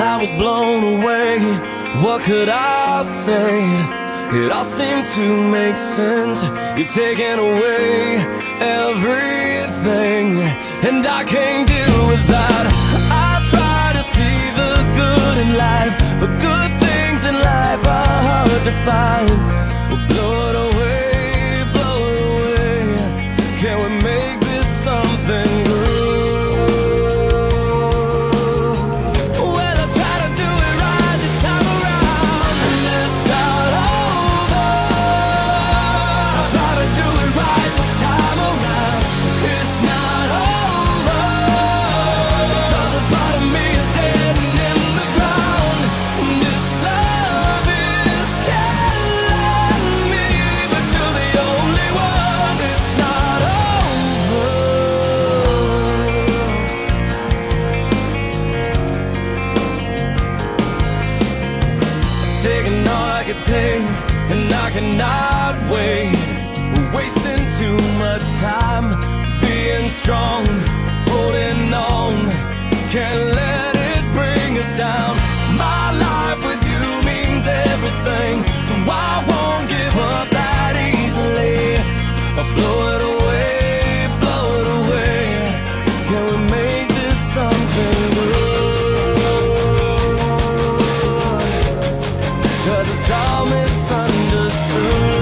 I was blown away. What could I say? It all seemed to make sense. You're taking away everything, and I can't deal with that. I try to see the good in life, but good things in life are hard to find. Well, like a and I cannot wait. Wasting too much time being strong, holding on. Can't cause I misunderstood.